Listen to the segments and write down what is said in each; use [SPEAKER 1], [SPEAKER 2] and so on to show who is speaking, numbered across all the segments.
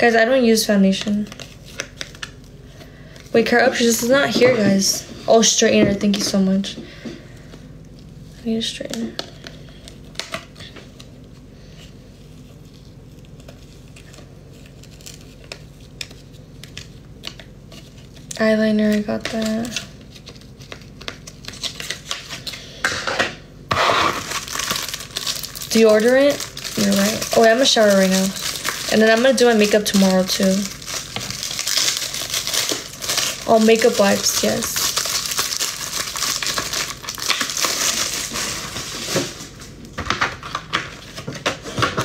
[SPEAKER 1] Guys, I don't use foundation. Wake her up. She's not here, guys. Oh, straightener. Thank you so much. I need a straightener. Eyeliner, I got that. Deodorant? You're right. Oh, I'm gonna shower right now. And then I'm gonna do my makeup tomorrow too. Oh, makeup wipes, yes.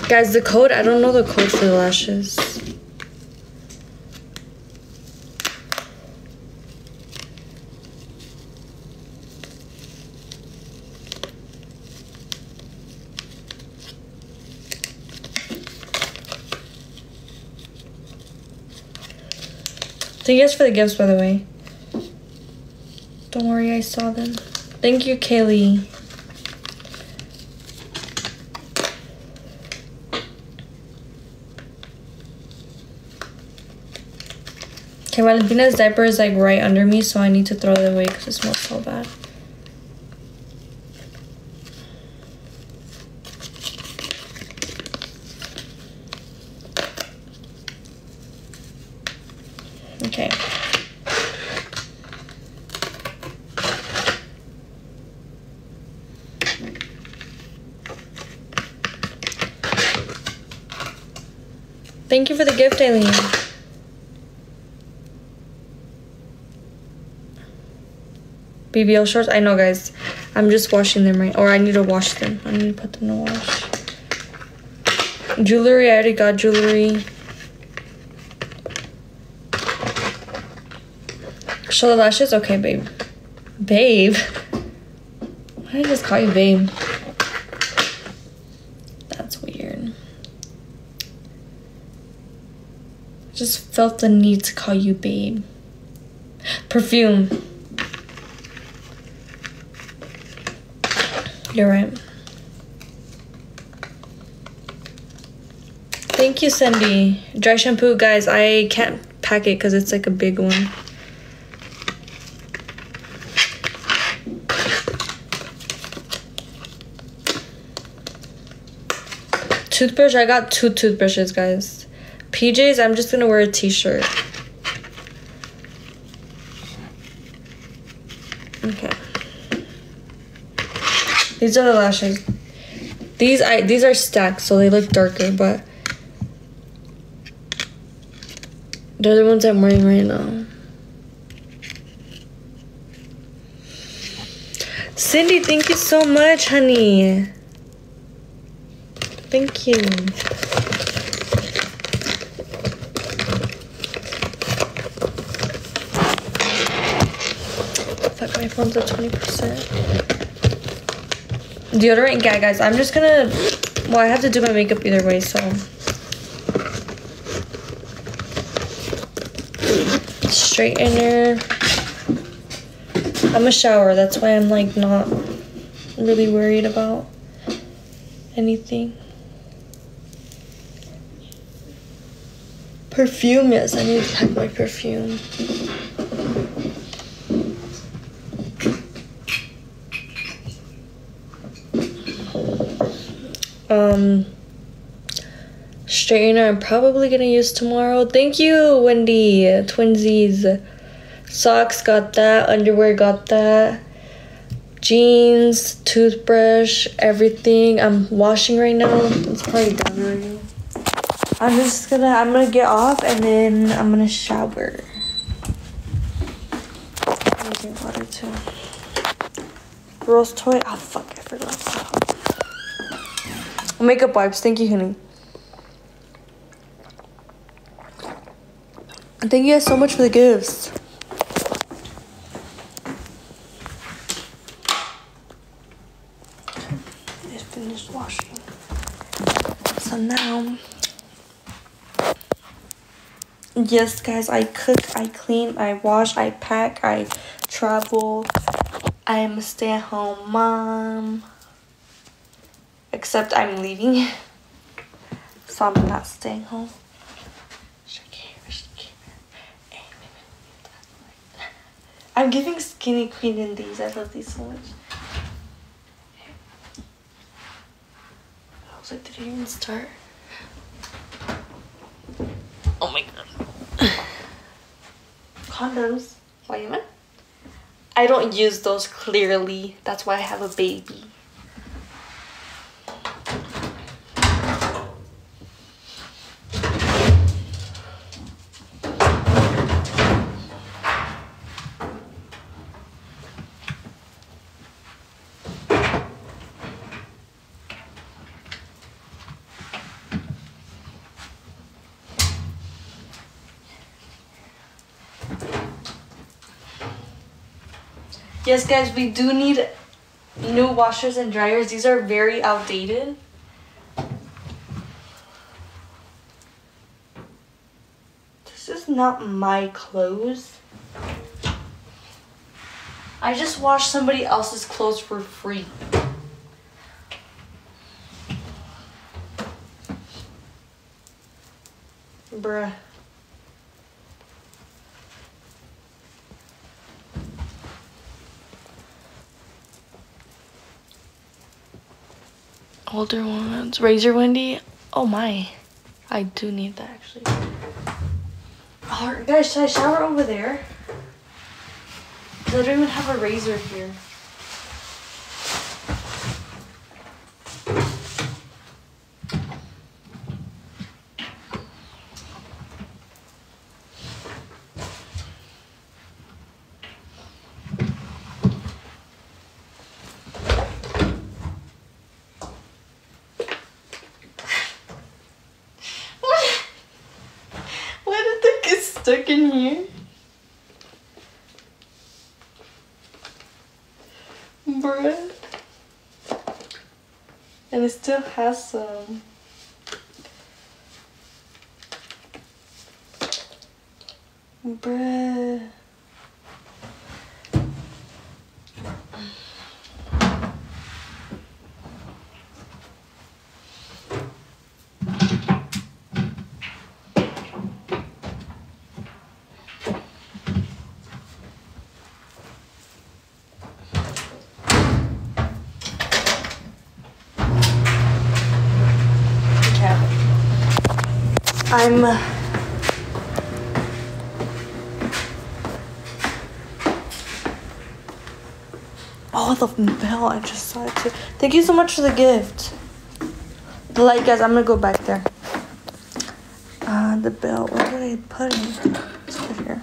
[SPEAKER 1] Guys, the code, I don't know the code for the lashes. Thank you guys for the gifts, by the way. Don't worry, I saw them. Thank you, Kaylee. Okay, Valentina's diaper is like right under me, so I need to throw it away because it smells so bad. Okay. Thank you for the gift, Aileen. BBL shorts? I know, guys. I'm just washing them right. Or I need to wash them. I need to put them to wash. Jewelry. I already got jewelry. Show the lashes? Okay, babe. Babe? Why did I just call you babe? That's weird. I just felt the need to call you babe. Perfume. You're right. Thank you, Cindy. Dry shampoo, guys. I can't pack it because it's like a big one. Toothbrush, I got two toothbrushes, guys. PJs, I'm just gonna wear a t-shirt. Okay. These are the lashes. These I these are stacked, so they look darker, but they're the ones I'm wearing right now. Cindy, thank you so much, honey. Thank you. Fuck, my phone's at 20%. Deodorant, yeah, guys. I'm just gonna. Well, I have to do my makeup either way, so. Straightener. I'm a shower. That's why I'm like not really worried about anything. Perfume, yes, I need to pack my perfume. Um, straightener I'm probably gonna use tomorrow. Thank you, Wendy. Twinsies. Socks got that. Underwear got that. Jeans, toothbrush, everything. I'm washing right now. It's probably done already. I'm just gonna I'm gonna get off and then I'm gonna shower. I'm get water too. Rose toy. Oh fuck, I forgot. Makeup wipes. Thank you, honey. Thank you guys so much for the gifts. Just finished washing. So now. Yes, guys, I cook, I clean, I wash, I pack, I travel. I'm a stay at home mom. Except I'm leaving. so I'm not staying home. I'm giving Skinny Queen in these. I love these so much. I was like, did it even start? Oh my god. Condoms. Why am I? I don't use those clearly. That's why I have a baby. Yes, guys, we do need new washers and dryers. These are very outdated. This is not my clothes. I just washed somebody else's clothes for free. Bruh. Older ones. Razor Wendy. Oh my. I do need that actually. Oh, guys, should I shower over there? Because I don't even have a razor here. Stuck in here. Bruh. And it still has some. Bruh. I'm Oh, the bell. I just saw it too. Thank you so much for the gift. The light, guys. I'm gonna go back there. Uh, the bell. Where did I put it? It's over here.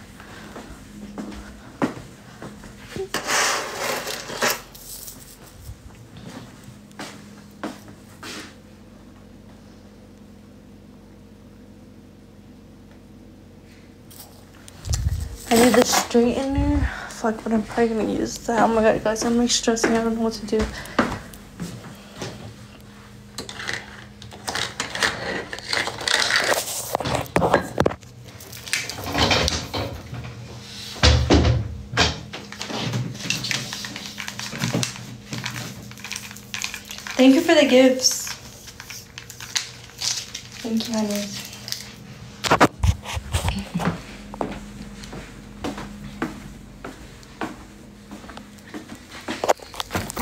[SPEAKER 1] I need the straightener. Fuck, but I'm probably gonna use that. Oh my god, guys, I'm like stressing. I don't know what to do. Thank you for the gifts. Thank you, honey.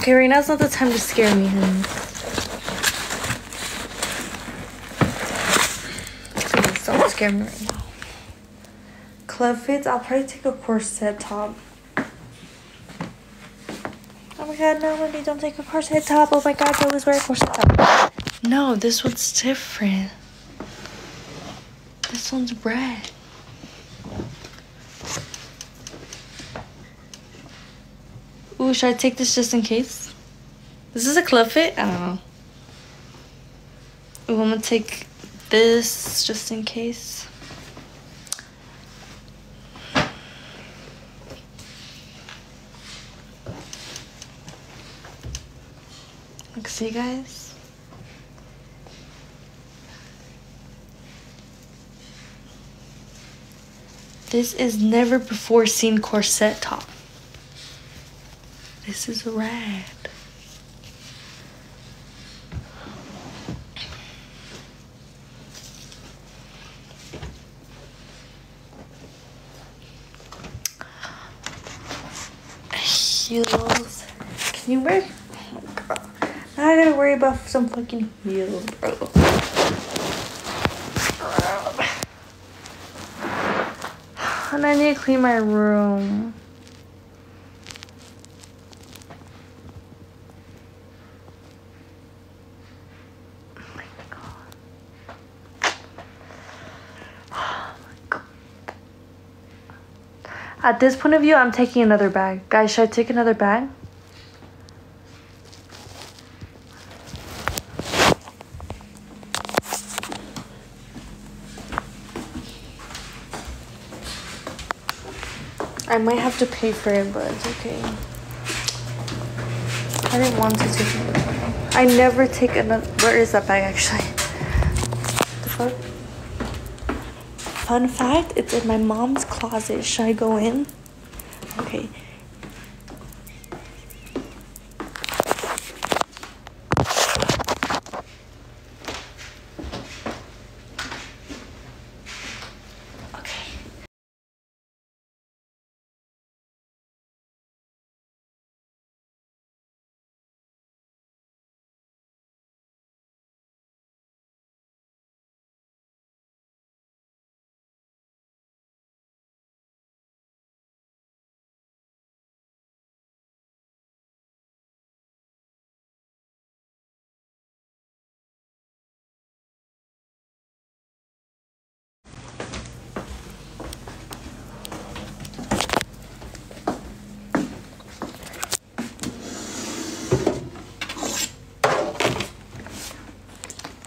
[SPEAKER 1] Okay, right now's not the time to scare me, honey. Please don't scare me right now. Club fits, I'll probably take a corset top. Oh my god, no, Wendy, don't take a corset top. Oh my god, I always wear a corset top. No, this one's different. This one's red. Ooh, should I take this just in case? This is a club fit? I don't know. Ooh, I'm gonna take this just in case. Look, see guys? This is never before seen corset top. This is rad. heels. Can you wear? Oh my god. Now I gotta worry about some fucking heels, bro. And I need to clean my room. At this point of view, I'm taking another bag. Guys, should I take another bag? I might have to pay for it, but it's okay. I didn't want to take another bag. I never take another. Where is that bag actually? The fuck? Fun fact, it's in my mom's closet. Should I go in? Okay.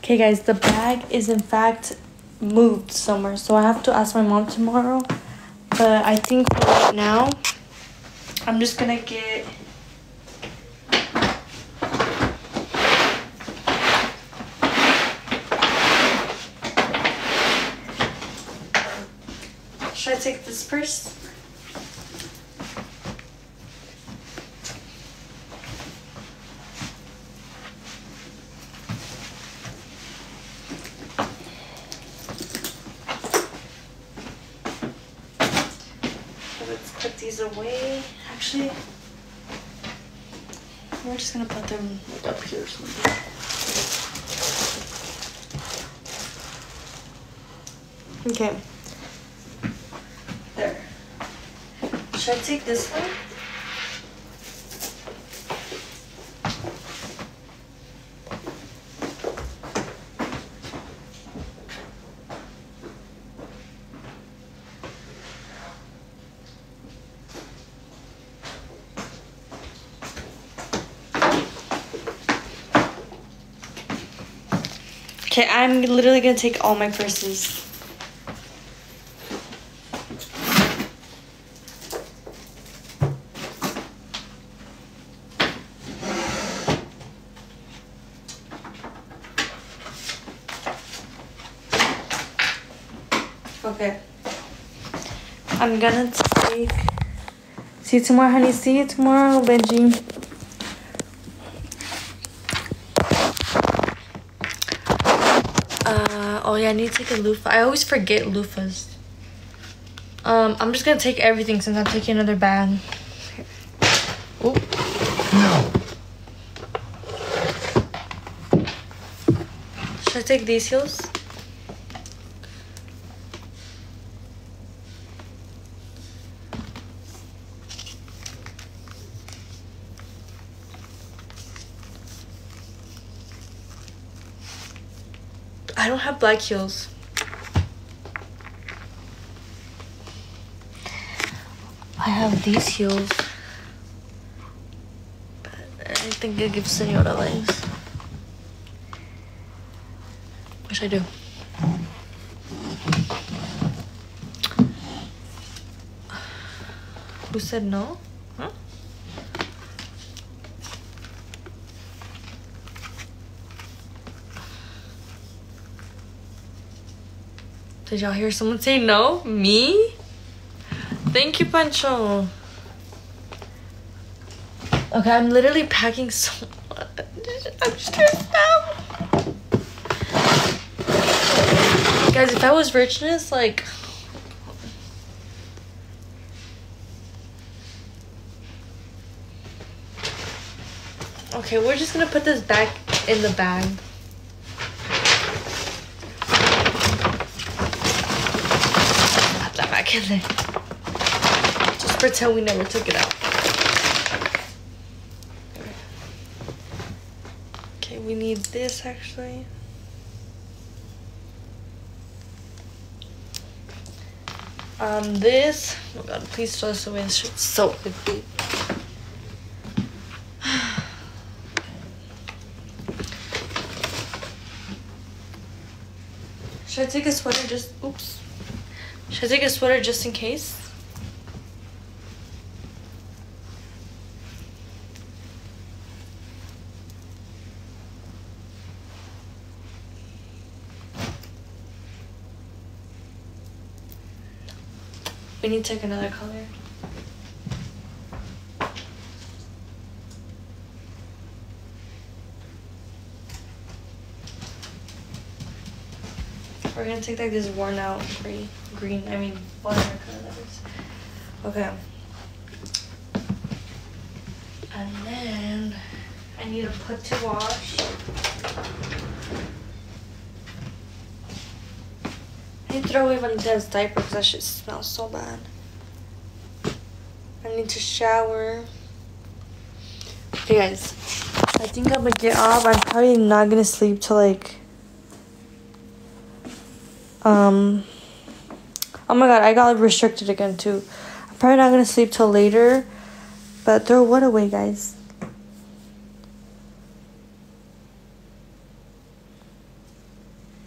[SPEAKER 1] Okay, guys, the bag is in fact moved somewhere, so I have to ask my mom tomorrow. But I think for right now, I'm just gonna get. Should I take this purse? Let's put these away. Actually, we're just gonna put them like up here or something. Okay. There. Should I take this one? Okay, I'm literally gonna take all my purses. Okay. I'm gonna take. See you tomorrow, honey. See you tomorrow, Benji. Uh, oh yeah, I need to take a loofah. I always forget loofahs. Um, I'm just gonna take everything since I'm taking another bag. Oop. Should I take these heels? I don't have black heels. I have these heels. But I think it gives Senora legs. Should I do? Who said no? Did y'all hear someone say no? Me? Thank you, Pancho. Okay, I'm literally packing so much. I'm stressed out. Guys, if I was richness, like. Okay, we're just gonna put this back in the bag. Just pretend we never took it out. Okay, we need this actually. Um, this. Oh god, please throw this away. This shit's so ugly. Should I take a sweater just oops? Should I take a sweater just in case? We need to take another color. We're gonna take like this worn out green, green. I mean, whatever color that is. Okay. And then I need a put to wash. I need to throw away Valentina's diaper because that shit smells so bad. I need to shower. Okay, guys. I think I'm gonna get off. I'm probably not gonna sleep till like um, oh my god, I got restricted again too. I'm probably not gonna sleep till later, but throw what away, guys?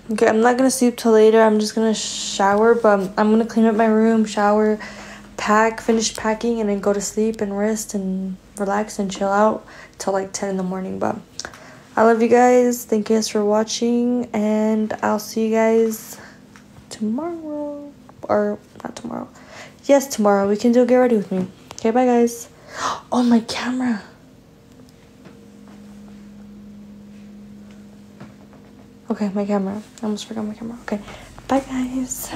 [SPEAKER 1] Okay, I'm not gonna sleep till later. I'm just gonna shower, but I'm gonna clean up my room, shower, pack, finish packing, and then go to sleep and rest and relax and chill out till like 10 in the morning. But I love you guys. Thank you guys for watching, and I'll see you guys tomorrow. Or not tomorrow. Yes, tomorrow. We can do get ready with me. Okay, bye guys. Oh, my camera. Okay, my camera. I almost forgot my camera. Okay, bye guys.